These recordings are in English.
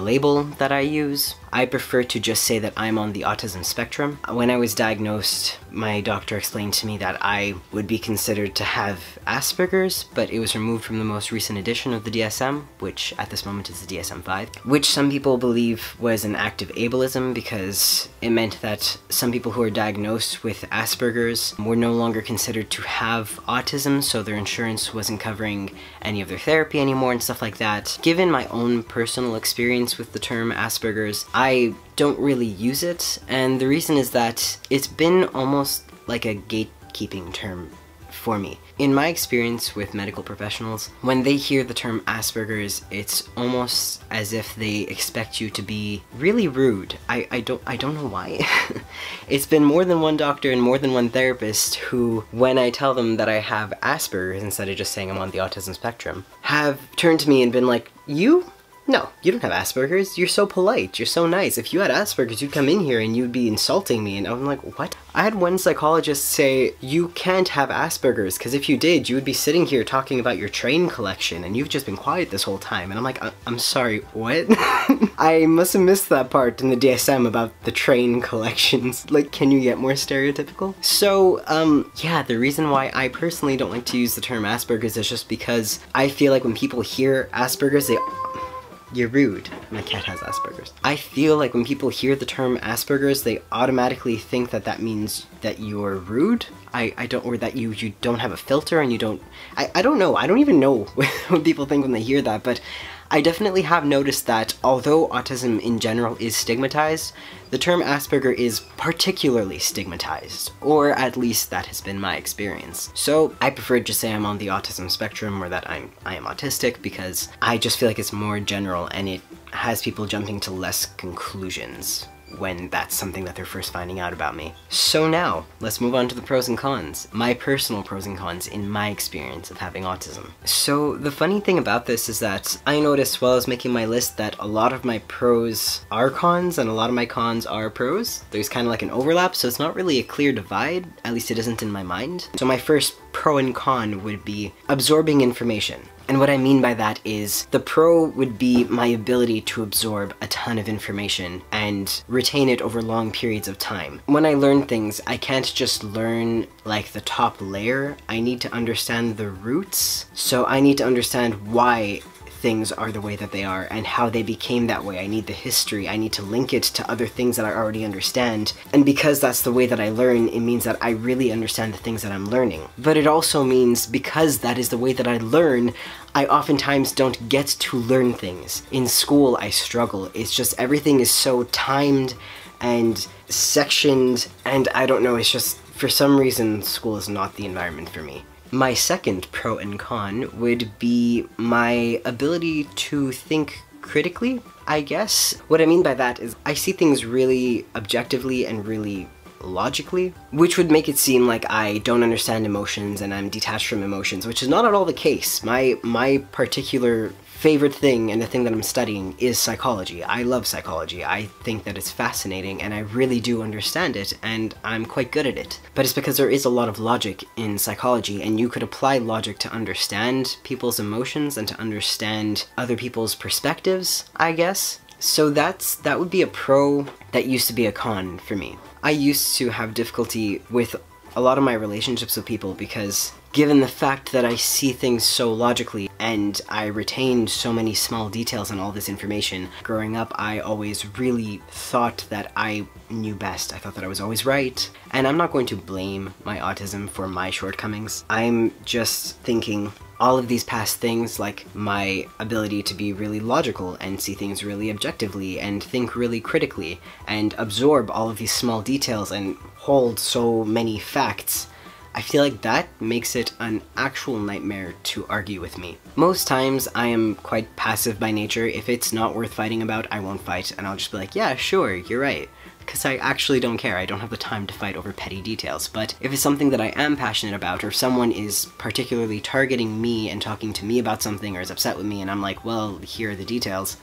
label that I use. I prefer to just say that I'm on the autism spectrum. When I was diagnosed, my doctor explained to me that I would be considered to have Asperger's, but it was removed from the most recent edition of the DSM, which at this moment is the DSM-5, which some people believe was an act of ableism because it meant that some people who are diagnosed with Asperger's were no longer considered to have autism, so their insurance wasn't covering any of their therapy anymore and stuff like that. Given my own personal experience with the term Asperger's, I don't really use it, and the reason is that it's been almost like a gatekeeping term for me. In my experience with medical professionals, when they hear the term Asperger's, it's almost as if they expect you to be really rude. I, I don't I don't know why. it's been more than one doctor and more than one therapist who, when I tell them that I have Asperger's instead of just saying I'm on the autism spectrum, have turned to me and been like, you? No, you don't have Asperger's. You're so polite. You're so nice. If you had Asperger's, you'd come in here and you'd be insulting me. And I'm like, what? I had one psychologist say, you can't have Asperger's, because if you did, you would be sitting here talking about your train collection, and you've just been quiet this whole time. And I'm like, I am sorry, what? I must have missed that part in the DSM about the train collections. Like, can you get more stereotypical? So, um, yeah, the reason why I personally don't like to use the term Asperger's is just because I feel like when people hear Asperger's, they you're rude. My cat has Asperger's. I feel like when people hear the term Asperger's, they automatically think that that means that you're rude. I, I don't, or that you, you don't have a filter and you don't, I, I don't know. I don't even know what people think when they hear that, but I definitely have noticed that although autism in general is stigmatized, the term Asperger is particularly stigmatized, or at least that has been my experience. So I prefer to say I'm on the autism spectrum or that I'm I am autistic because I just feel like it's more general and it has people jumping to less conclusions when that's something that they're first finding out about me. So now, let's move on to the pros and cons. My personal pros and cons in my experience of having autism. So the funny thing about this is that I noticed while I was making my list that a lot of my pros are cons and a lot of my cons are pros. There's kind of like an overlap, so it's not really a clear divide, at least it isn't in my mind. So my first pro and con would be absorbing information. And what I mean by that is the pro would be my ability to absorb a ton of information and retain it over long periods of time. When I learn things, I can't just learn like the top layer. I need to understand the roots. So I need to understand why things are the way that they are and how they became that way. I need the history. I need to link it to other things that I already understand. And because that's the way that I learn, it means that I really understand the things that I'm learning. But it also means because that is the way that I learn, I oftentimes don't get to learn things. In school, I struggle. It's just everything is so timed and sectioned, and I don't know, it's just, for some reason, school is not the environment for me. My second pro and con would be my ability to think critically, I guess. What I mean by that is I see things really objectively and really logically, which would make it seem like I don't understand emotions and I'm detached from emotions, which is not at all the case. My my particular favorite thing and the thing that I'm studying is psychology. I love psychology. I think that it's fascinating and I really do understand it and I'm quite good at it. But it's because there is a lot of logic in psychology and you could apply logic to understand people's emotions and to understand other people's perspectives, I guess. So that's that would be a pro that used to be a con for me. I used to have difficulty with a lot of my relationships with people because given the fact that I see things so logically and I retained so many small details and all this information, growing up I always really thought that I knew best. I thought that I was always right. And I'm not going to blame my autism for my shortcomings. I'm just thinking all of these past things, like my ability to be really logical and see things really objectively and think really critically and absorb all of these small details and hold so many facts, I feel like that makes it an actual nightmare to argue with me. Most times I am quite passive by nature. If it's not worth fighting about, I won't fight and I'll just be like, yeah, sure, you're right because I actually don't care. I don't have the time to fight over petty details. But if it's something that I am passionate about, or someone is particularly targeting me and talking to me about something, or is upset with me, and I'm like, well, here are the details,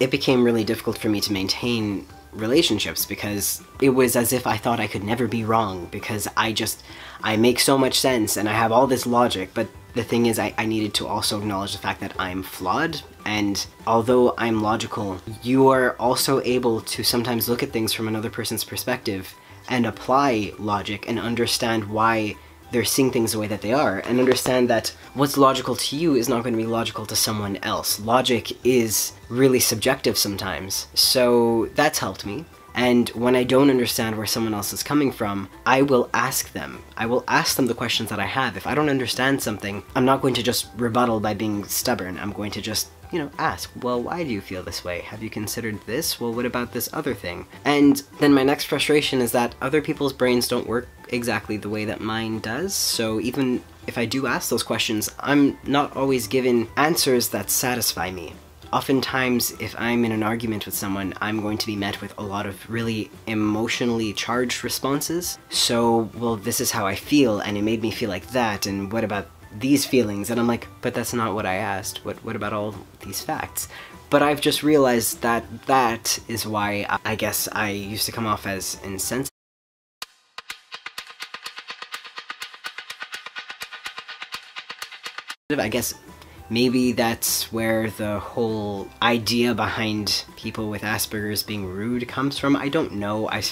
it became really difficult for me to maintain relationships because it was as if I thought I could never be wrong because I just, I make so much sense and I have all this logic, but the thing is, I, I needed to also acknowledge the fact that I'm flawed, and although I'm logical, you are also able to sometimes look at things from another person's perspective and apply logic and understand why they're seeing things the way that they are and understand that what's logical to you is not going to be logical to someone else. Logic is really subjective sometimes. So that's helped me. And when I don't understand where someone else is coming from, I will ask them. I will ask them the questions that I have. If I don't understand something, I'm not going to just rebuttal by being stubborn. I'm going to just you know, ask, well, why do you feel this way? Have you considered this? Well, what about this other thing? And then my next frustration is that other people's brains don't work exactly the way that mine does, so even if I do ask those questions, I'm not always given answers that satisfy me. Oftentimes, if I'm in an argument with someone, I'm going to be met with a lot of really emotionally charged responses. So, well, this is how I feel, and it made me feel like that, and what about these feelings? And I'm like, but that's not what I asked. What, what about all these facts? But I've just realized that that is why I guess I used to come off as insensitive. I guess maybe that's where the whole idea behind people with Asperger's being rude comes from. I don't know. I,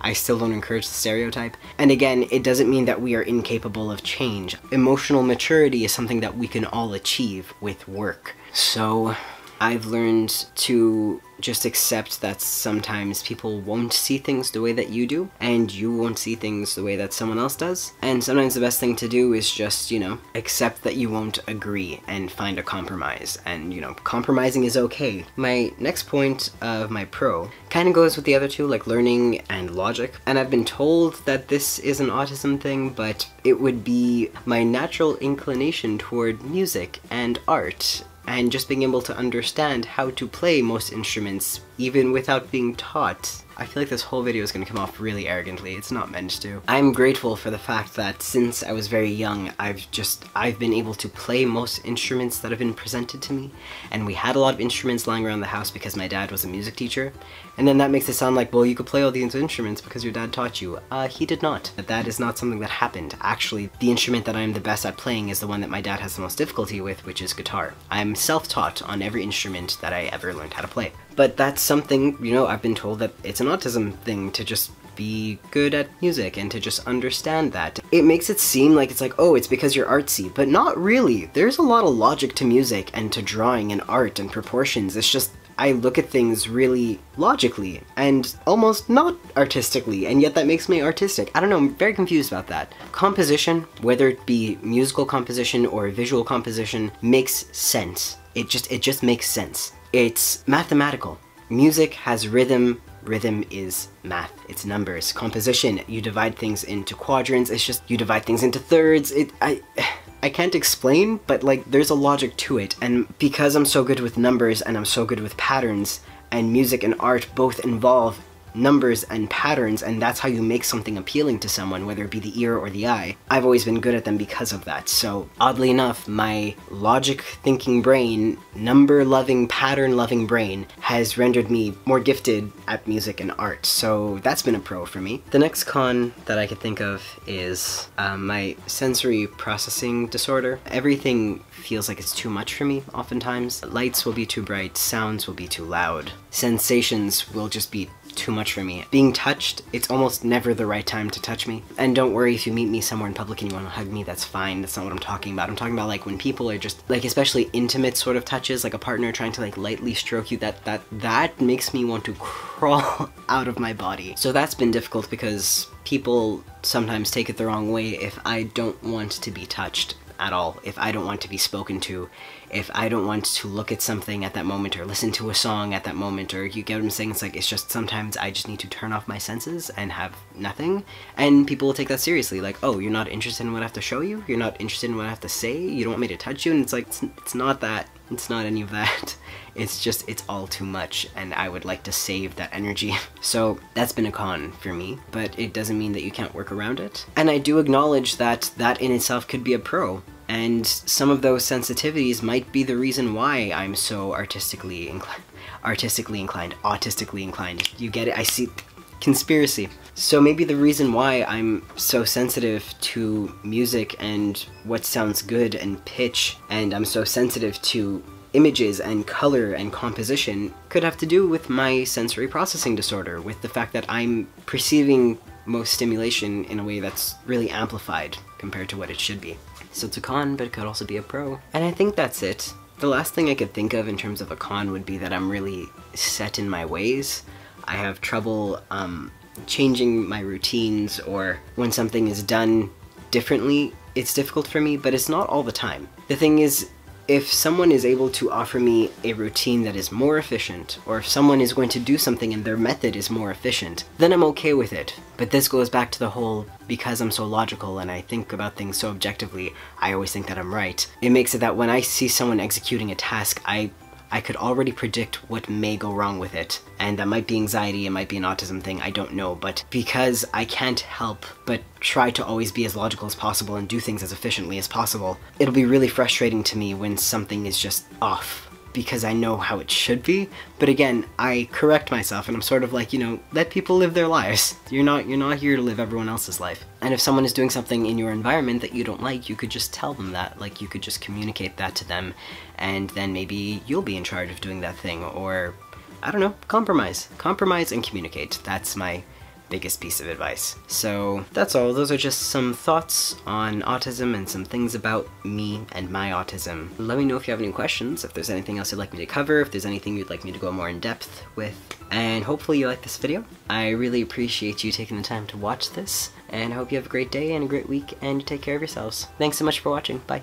I still don't encourage the stereotype. And again, it doesn't mean that we are incapable of change. Emotional maturity is something that we can all achieve with work. So I've learned to just accept that sometimes people won't see things the way that you do, and you won't see things the way that someone else does. And sometimes the best thing to do is just, you know, accept that you won't agree and find a compromise. And, you know, compromising is okay. My next point of my pro kind of goes with the other two, like learning and logic. And I've been told that this is an autism thing, but it would be my natural inclination toward music and art and just being able to understand how to play most instruments even without being taught. I feel like this whole video is going to come off really arrogantly. It's not meant to. I'm grateful for the fact that since I was very young, I've just, I've been able to play most instruments that have been presented to me. And we had a lot of instruments lying around the house because my dad was a music teacher. And then that makes it sound like, well, you could play all these instruments because your dad taught you. Uh, he did not. That is not something that happened. Actually, the instrument that I'm the best at playing is the one that my dad has the most difficulty with, which is guitar. I'm self-taught on every instrument that I ever learned how to play. But that's something, you know, I've been told that it's an autism thing to just be good at music and to just understand that. It makes it seem like it's like, oh, it's because you're artsy, but not really. There's a lot of logic to music and to drawing and art and proportions. It's just I look at things really logically and almost not artistically, and yet that makes me artistic. I don't know, I'm very confused about that. Composition, whether it be musical composition or visual composition, makes sense. It just it just makes sense. It's mathematical. Music has rhythm, rhythm is math, it's numbers. Composition, you divide things into quadrants, it's just you divide things into thirds. It I I can't explain, but like there's a logic to it. And because I'm so good with numbers and I'm so good with patterns, and music and art both involve numbers and patterns and that's how you make something appealing to someone, whether it be the ear or the eye. I've always been good at them because of that. So oddly enough, my logic thinking brain, number loving, pattern loving brain has rendered me more gifted at music and art. So that's been a pro for me. The next con that I could think of is um, my sensory processing disorder. Everything feels like it's too much for me oftentimes. Lights will be too bright, sounds will be too loud, sensations will just be too much for me. Being touched, it's almost never the right time to touch me. And don't worry if you meet me somewhere in public and you want to hug me, that's fine. That's not what I'm talking about. I'm talking about like when people are just like especially intimate sort of touches, like a partner trying to like lightly stroke you, that that that makes me want to crawl out of my body. So that's been difficult because people sometimes take it the wrong way if I don't want to be touched at all, if I don't want to be spoken to, if I don't want to look at something at that moment or listen to a song at that moment, or you get what I'm saying? It's like, it's just sometimes I just need to turn off my senses and have nothing. And people will take that seriously. Like, oh, you're not interested in what I have to show you? You're not interested in what I have to say? You don't want me to touch you? And it's like, it's, it's not that. It's not any of that. It's just, it's all too much, and I would like to save that energy. So that's been a con for me, but it doesn't mean that you can't work around it. And I do acknowledge that that in itself could be a pro. And some of those sensitivities might be the reason why I'm so artistically inclined, artistically inclined, autistically inclined. You get it? I see, conspiracy. So maybe the reason why I'm so sensitive to music and what sounds good and pitch, and I'm so sensitive to images and color and composition could have to do with my sensory processing disorder, with the fact that I'm perceiving most stimulation in a way that's really amplified compared to what it should be. So it's a con, but it could also be a pro. And I think that's it. The last thing I could think of in terms of a con would be that I'm really set in my ways. I have trouble um, changing my routines or when something is done differently, it's difficult for me, but it's not all the time. The thing is, if someone is able to offer me a routine that is more efficient, or if someone is going to do something and their method is more efficient, then I'm okay with it. But this goes back to the whole, because I'm so logical and I think about things so objectively, I always think that I'm right. It makes it that when I see someone executing a task, I I could already predict what may go wrong with it. And that might be anxiety, it might be an autism thing, I don't know. But because I can't help but try to always be as logical as possible and do things as efficiently as possible, it'll be really frustrating to me when something is just off because I know how it should be. But again, I correct myself and I'm sort of like, you know, let people live their lives. You're not you're not here to live everyone else's life. And if someone is doing something in your environment that you don't like, you could just tell them that. Like you could just communicate that to them and then maybe you'll be in charge of doing that thing or I don't know, compromise. Compromise and communicate. That's my biggest piece of advice. So that's all. Those are just some thoughts on autism and some things about me and my autism. Let me know if you have any questions, if there's anything else you'd like me to cover, if there's anything you'd like me to go more in depth with, and hopefully you like this video. I really appreciate you taking the time to watch this, and I hope you have a great day and a great week, and take care of yourselves. Thanks so much for watching. Bye.